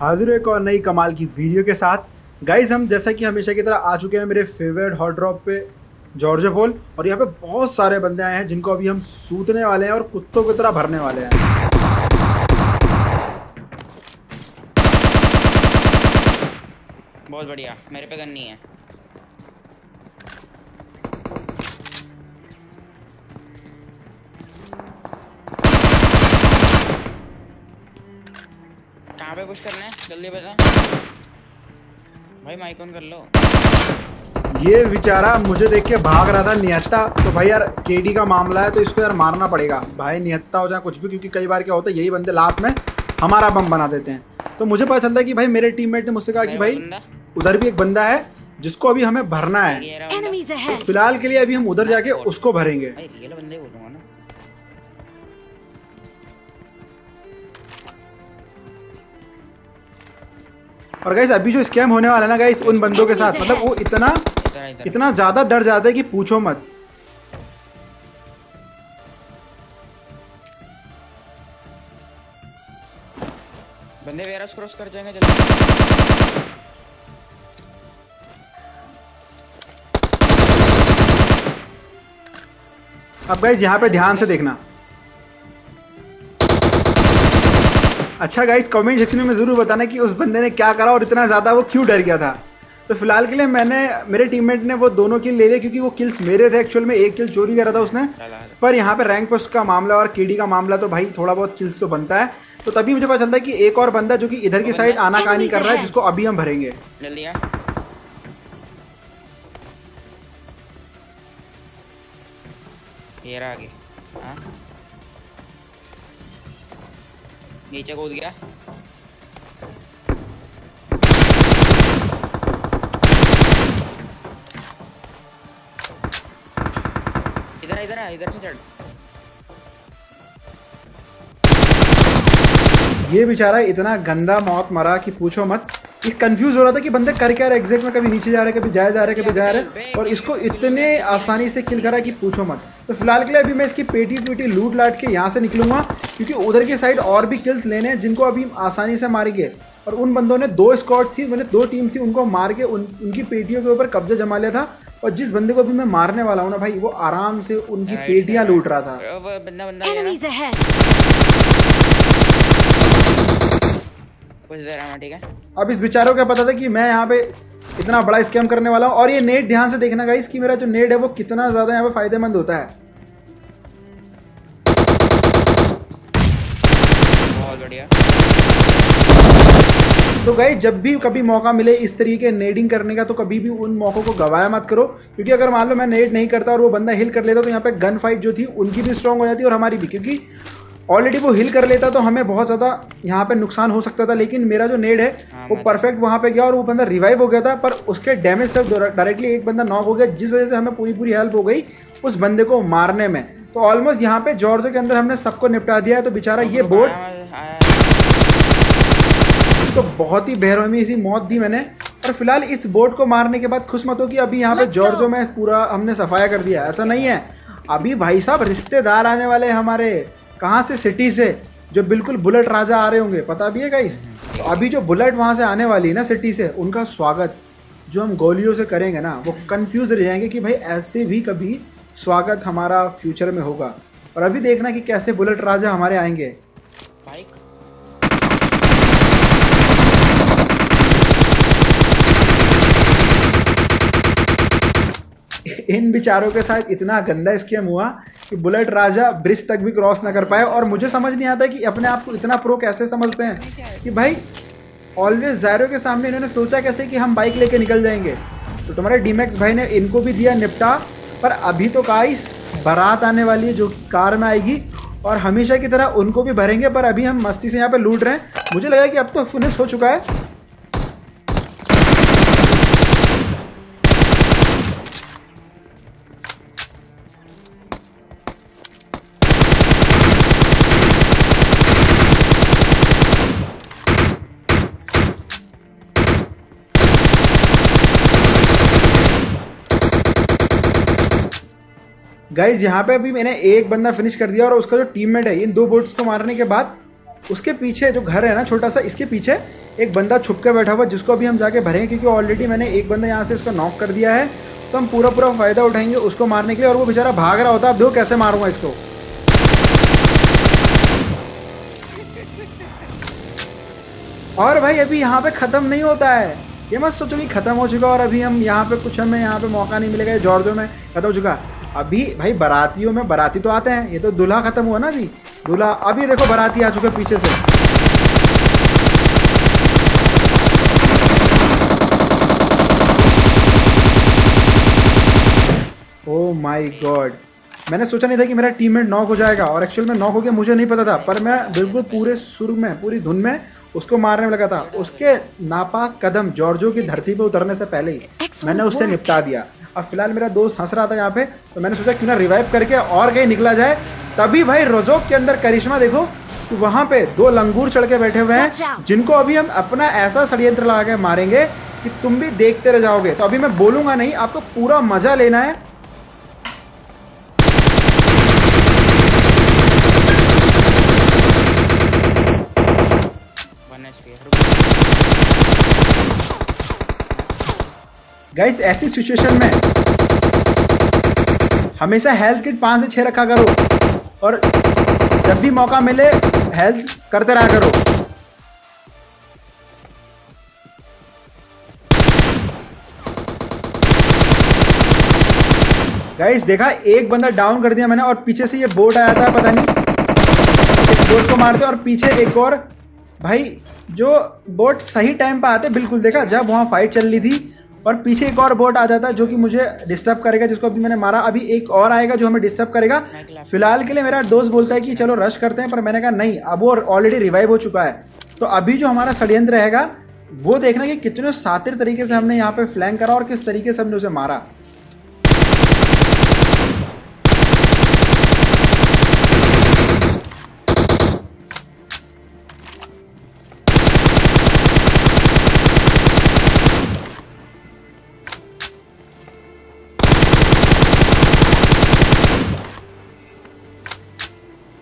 हाजिर एक और नई कमाल की वीडियो के साथ। गाइज़ हम जैसा कि हमेशा की तरह आ चुके हैं मेरे फेवरेट हॉट ड्रॉप पे जॉर्ज पोल और यहाँ पे बहुत सारे बंदे आए हैं जिनको अभी हम सूतने वाले हैं और कुत्तों की तरह भरने वाले हैं। बहुत बढ़िया, मेरे पे गन नहीं है। कहाँ पे कुछ करना है जल्दी बता भाई माइक ऑन कर लो। ये बेचारा मुझे देख के भाग रहा था निहत्ता तो भाई यार केडी का मामला है तो इसको यार मारना पड़ेगा। भाई निहत्ता हो जाए कुछ भी क्योंकि कई बार क्या होता है यही बंदे लास्ट में हमारा बम बना देते हैं। तो मुझे पता चलता है कि भाई मेरे टीममेट ने मुझसे कहा कि भाई उधर भी एक बंदा है जिसको अभी हमें भरना है। तो फ़िलहाल के लिए अभी हम उधर जाके उसको भरेंगे। और गाइस अभी जो स्कैम होने वाला है ना गाइस उन बंदों के साथ मतलब वो इतना इतना ज़्यादा डर जाता है कि पूछो मत। बंदे वेयरहाउस क्रॉस कर जाएँगे जल्दी। अब गाइज़ यहाँ पे ध्यान से देखना। अच्छा गाइज़ कमेंट सेक्शन में ज़रूर बताना कि उस बंदे ने क्या करा और इतना ज़्यादा वो क्यों डर गया था। तो फ़िलहाल के लिए मैंने मेरे टीममेट ने वो दोनों किल ले लिए क्योंकि वो किल्स मेरे थे एक्चुअल में एक किल चोरी करा था उसने। पर यहाँ पे रैंक पोस्ट का मामला और केडी का मामला तो भाई थोड़ा बहुत किल्स तो बनता है। तो तभी मुझे पता चलता है कि एक और बंदा जो कि इधर की साइड आना कहानी कर रहा है जिसको अभी हम भरेंगे। ये आगे। नीचे कूद गया। इधर इधर आ, इधर से चढ़। ये बेचारा इतना गंदा मौत मरा कि पूछो मत। ये कंफ्यूज हो रहा था कि बंदे कर क्या रहे एग्जैक्ट में कभी नीचे जा रहे कभी जाया जा रहे कभी जा रहे। और इसको इतने आसानी से किल करा कि पूछो मत। तो फ़िलहाल के लिए अभी मैं इसकी पेटी पेटी लूट लाट के यहाँ से निकलूँगा क्योंकि उधर की साइड और भी किल्स लेने हैं जिनको अभी आसानी से मारेंगे। और उन बंदों ने दो स्कॉट थी मैंने दो टीम थी उनको मार के उन उनकी पेटियों के ऊपर कब्जा जमा लिया था। और जिस बंदे को अभी मैं मारने वाला हूँ ना भाई वो आराम से उनकी पेटियाँ. लूट रहा था। अब इस बेचारों का पता था कि मैं यहाँ पे इतना बड़ा स्कैम करने वाला हूँ। और ये नेट ध्यान से देखना गाइस कि मेरा जो नेट है वो कितना ज़्यादा यहाँ पे फ़ायदेमंद होता है। बहुत बढ़िया। तो गाइस जब भी कभी मौका मिले इस तरीके नेडिंग करने का तो कभी भी उन मौकों को गवाया मत करो। क्योंकि अगर मान लो मैं नेड नहीं करता और वो बंदा हिल कर लेता तो यहाँ पे गन फाइट जो थी उनकी भी स्ट्रांग हो जाती और हमारी भी। क्योंकि ऑलरेडी वो हिल कर लेता तो हमें बहुत ज़्यादा यहाँ पे नुकसान हो सकता था लेकिन मेरा जो नेड है हाँ, वो परफेक्ट वहाँ पे गया और वो बंदा रिवाइव हो गया था पर उसके डैमेज से डायरेक्टली एक बंदा नॉक हो गया जिस वजह से हमें पूरी पूरी हेल्प हो गई उस बंदे को मारने में। तो ऑलमोस्ट यहाँ पे जॉर्जो के अंदर हमने सबको निपटा दिया है तो बेचारा ये बोट आया- बहुत ही बेरहमी सी मौत दी मैंने। और फ़िलहाल इस बोट को मारने के बाद खुश मत हो कि अभी यहाँ पे जॉर्जो में पूरा हमने सफाया कर दिया ऐसा नहीं है। अभी भाई साहब रिश्तेदार आने वाले हैं हमारे। कहाँ से सिटी से जो बिल्कुल बुलेट राजा आ रहे होंगे, पता भी है गाइस तो अभी जो बुलेट वहाँ से आने वाली है ना सिटी से, उनका स्वागत जो हम गोलियों से करेंगे ना, वो कंफ्यूज रह जाएँगे कि भाई ऐसे भी कभी स्वागत हमारा फ्यूचर में होगा। और अभी देखना कि कैसे बुलेट राजा हमारे आएँगे। इन बेचारों के साथ इतना गंदा स्कैम हुआ कि बुलेट राजा ब्रिज तक भी क्रॉस ना कर पाए और मुझे समझ नहीं आता कि अपने आप को इतना प्रो कैसे समझते हैं कि भाई ऑलवेज जैरो के सामने इन्होंने सोचा कैसे कि हम बाइक लेके निकल जाएँगे। तो तुम्हारे डीमैक्स भाई ने इनको भी दिया निपटा, पर अभी तो गाइस बारात आने वाली है जो कि कार में आएगी और हमेशा की तरह उनको भी भरेंगे, पर अभी हम मस्ती से यहाँ पे लूट रहे हैं। मुझे लगा कि अब तो फिनिश हो चुका है। गाइज़ यहाँ पे अभी मैंने एक बंदा फिनिश कर दिया और उसका जो टीममेट है, इन दो बोट्स को मारने के बाद, उसके पीछे जो घर है ना छोटा सा, इसके पीछे एक बंदा छुप के बैठा हुआ, जिसको अभी हम जाके भरेंगे, क्योंकि ऑलरेडी मैंने एक बंदा यहाँ से इसको नॉक कर दिया है। तो हम पूरा पूरा फ़ायदा उठाएँगे उसको मारने के लिए और वो बेचारा भाग रहा होता है। अब देखो कैसे मारूँगा इसको। और भाई, अभी यहाँ पे ख़त्म नहीं होता है। ये मत सोचो कि ख़त्म हो चुका और अभी हम यहाँ पे कुछ हमें यहाँ पे मौका नहीं मिलेगा जॉर्जो में ख़त्म हो चुका अभी भाई बारातियों में बाराती तो आते हैं। ये तो दूल्हा ख़त्म हुआ ना अभी। दूल्हा अभी देखो बाराती आ चुके पीछे से। ओ माय गॉड मैंने सोचा नहीं था कि मेरा टीममेट नॉक हो जाएगा और एक्चुअल में नॉक हो गया मुझे नहीं पता था। पर मैं बिल्कुल पूरे सुर में पूरी धुन में उसको मारने में लगा था। उसके नापाक कदम जॉर्जो की धरती पर उतरने से पहले ही मैंने उससे निपटा दिया। अब फ़िलहाल मेरा दोस्त हंस रहा था यहाँ पे तो मैंने सोचा क्यों ना रिवाइव करके और कहीं निकला जाए। तभी भाई रोजोक के अंदर करिश्मा देखो कि वहाँ पे दो लंगूर चढ़ के बैठे हुए हैं जिनको अभी हम अपना ऐसा षडयंत्र लगा के मारेंगे कि तुम भी देखते रह जाओगे। तो अभी मैं बोलूँगा नहीं आपको पूरा मज़ा लेना है। गाइस ऐसी सिचुएशन में हमेशा हेल्थ किट पाँच से छः रखा करो और जब भी मौका मिले हेल्थ करते रहा करो। गाइस देखा, एक बंदा डाउन कर दिया मैंने और पीछे से ये बोट आया था, पता नहीं। इस बोट को मारते और पीछे एक और, भाई, जो बोट सही टाइम पर आते, बिल्कुल देखा, जब वहाँ फाइट चल रही थी और पीछे एक और बोट आ जाता है जो कि मुझे डिस्टर्ब करेगा जिसको अभी मैंने मारा। अभी एक और आएगा जो हमें डिस्टर्ब करेगा। फ़िलहाल के लिए मेरा दोस्त बोलता है कि चलो रश करते हैं पर मैंने कहा नहीं अब वो ऑलरेडी रिवाइव हो चुका है। तो अभी जो हमारा षड्यंत्र रहेगा वो देखना कि कितने सातिर तरीके से हमने यहाँ पे फ्लैंग करा और किस तरीके से हमने उसे मारा।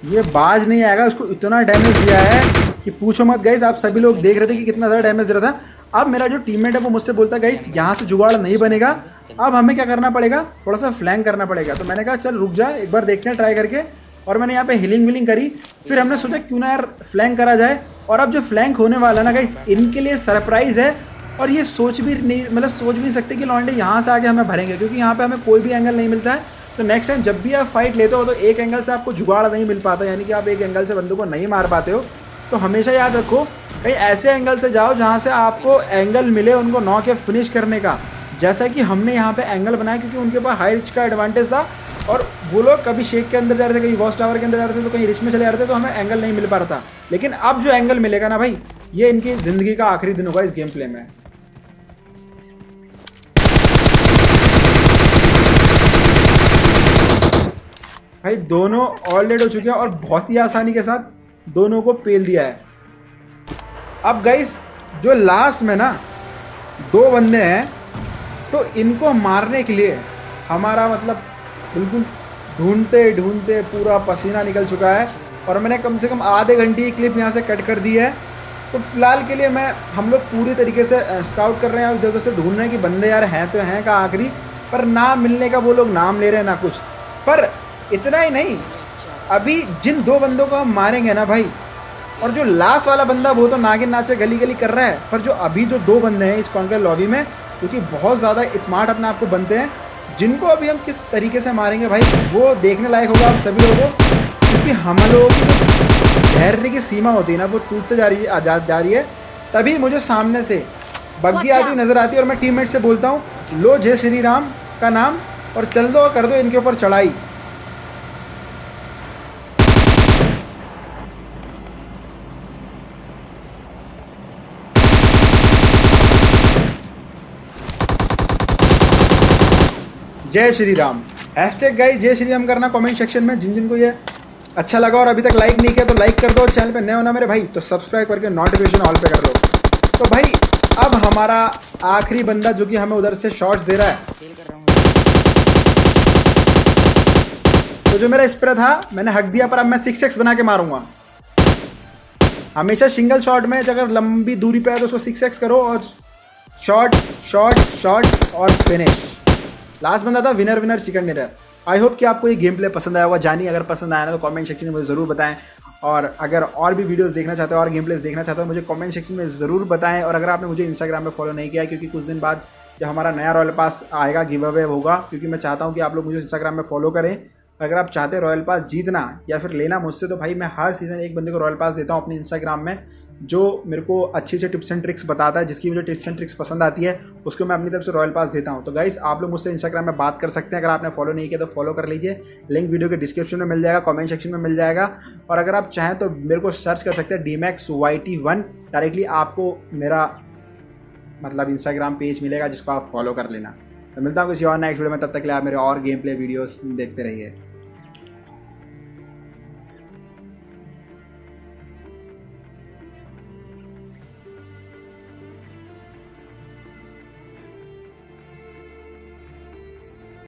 ये बाज नहीं आएगा उसको इतना डैमेज दिया है कि पूछो मत गाइस आप सभी लोग देख रहे थे कि कितना ज़्यादा डैमेज दे रहा था। अब मेरा जो टीममेट है वो मुझसे बोलता है गाइस यहाँ से जुगाड़ नहीं बनेगा। अब हमें क्या करना पड़ेगा? थोड़ा सा फ्लैंक करना पड़ेगा। तो मैंने कहा, चल, रुक जा, एक बार देखते हैं ट्राई करके। और मैंने यहाँ पे हिलिंग विलिंग करी। फिर हमने सोचा, क्यों ना यार फ्लैंक करा जाए? और अब जो फ्लैंक होने वाला ना गाइस इनके लिए सरप्राइज़ है। और ये सोच भी नहीं मतलब सोच भी नहीं सकते कि लॉन्डे यहाँ से आके हमें भरेंगे, क्योंकि यहाँ पे हमें कोई भी एंगल नहीं मिलता है। तो नेक्स्ट टाइम जब भी आप फाइट लेते हो तो एक एंगल से आपको जुगाड़ नहीं मिल पाता, यानी कि आप एक एंगल से बंदों को नहीं मार पाते हो। तो हमेशा याद रखो, कहीं ऐसे एंगल से जाओ जहाँ से आपको एंगल मिले उनको नौ के फिनिश करने का। जैसा कि हमने यहाँ पे एंगल बनाया, क्योंकि उनके पास हाई रिच का एडवांटेज था, और वो लोग कभी शेक के अंदर जा रहे थे कहीं वॉच टावर के अंदर जा रहे थे तो कहीं रिच में चले जा रहे थे तो हमें एंगल नहीं मिल पा रहा था। लेकिन अब जो एंगल मिलेगा ना भाई, ये इनकी ज़िंदगी का आखिरी दिन होगा इस गेम प्ले में। भाई, दोनों ऑल डेड हो चुके हैं और बहुत ही आसानी के साथ दोनों को पेल दिया है। अब गाइस जो लास्ट में ना, दो बंदे हैं तो इनको मारने के लिए हमारा मतलब बिल्कुल ढूंढते ढूंढते पूरा पसीना निकल चुका है और मैंने कम से कम आधे घंटे की क्लिप यहाँ से कट कर दी है। तो फ़िलहाल के लिए मैं, हम लोग पूरी तरीके से स्काउट कर रहे हैं इधर उधर से ढूंढ रहे हैं कि बंदे यार हैं तो हैं का आखिरी, पर ना मिलने का वो लोग नाम ले रहे हैं ना कुछ। पर इतना ही नहीं अभी जिन दो बंदों को हम मारेंगे ना भाई और जो लास्ट वाला बंदा वो तो नागिन नाचे गली गली कर रहा है पर जो अभी जो दो बंदे हैं इस कॉन्कर लॉबी में क्योंकि बहुत ज़्यादा स्मार्ट अपने आप को बनते हैं जिनको अभी हम किस तरीके से मारेंगे भाई वो देखने लायक होगा आप सभी लोगों को क्योंकि हम लोगों की धैर्य की सीमा होती है ना वो टूटते जा रही है जा, जा रही है तभी मुझे सामने से बग्घी आती हुई नज़र आती है और मैं टीममेट से बोलता हूँ लो जय श्री राम का नाम और चल दो और कर दो इनके ऊपर चढ़ाई। जय श्री राम हैशटैग गाई जय श्री राम करना कमेंट सेक्शन में जिन जिन को ये अच्छा लगा और अभी तक लाइक नहीं किया तो लाइक कर दो चैनल पे नए होना मेरे भाई तो सब्सक्राइब करके नोटिफिकेशन ऑल पे कर दो। तो भाई, अब हमारा आखिरी बंदा जो कि हमें उधर से शॉट्स दे रहा हूँ। तो जो मेरा स्प्रे था, मैंने हक दिया पर अब मैं सिक्स एक्स बना के मारूँगा। हमेशा सिंगल शॉट में अगर लंबी दूरी पे है तो उसको सिक्स एक्स करो और शॉट शॉट शॉट और फिनिश लास्ट बंदा था winner winner chicken dinner I hope कि आपको ये गेम प्ले पसंद आया होगा। जानी अगर पसंद आया ना तो कमेंट सेक्शन में मुझे ज़रूर बताएँ। और अगर और भी वीडियोस देखना चाहते हो, और गेम प्लेस देखना चाहते हो, मुझे कमेंट सेक्शन में ज़रूर बताएँ। और अगर आपने मुझे इंस्टाग्राम में फॉलो नहीं किया, क्योंकि कुछ दिन बाद जब हमारा नया रॉयल पास आएगा गिव अवे होगा, क्योंकि मैं चाहता हूँ कि आप लोग मुझे इंस्टाग्राम में फॉलो करें। अगर आप चाहते हैं रॉयल पास जीतना या फिर लेना मुझसे तो भाई मैं हर सीज़न एक बंदे को रॉयल पास देता हूँ अपने इंस्टाग्राम में, जो मेरे को अच्छी से टिप्स एंड ट्रिक्स बताता है, जिसकी मुझे टिप्स एंड ट्रिक्स पसंद आती है, उसको मैं अपनी तरफ़ से रॉयल पास देता हूँ। तो गाइस आप लोग मुझसे इंस्टाग्राम में बात कर सकते हैं। अगर आपने फॉलो नहीं किया तो फॉलो कर लीजिए। लिंक वीडियो के डिस्क्रिप्शन में मिल जाएगा कमेंट सेक्शन में मिल जाएगा। और अगर आप चाहें तो मेरे को सर्च कर सकते हैं D max Y T one directly आपको मेरा मतलब इंस्टाग्राम पेज मिलेगा, जिसको आप फॉलो कर लेना। तो मिलता हूँ किसी और नेक्स्ट वीडियो में, तब तक के लिए आप मेरे और गेम प्ले वीडियोस देखते रहिए।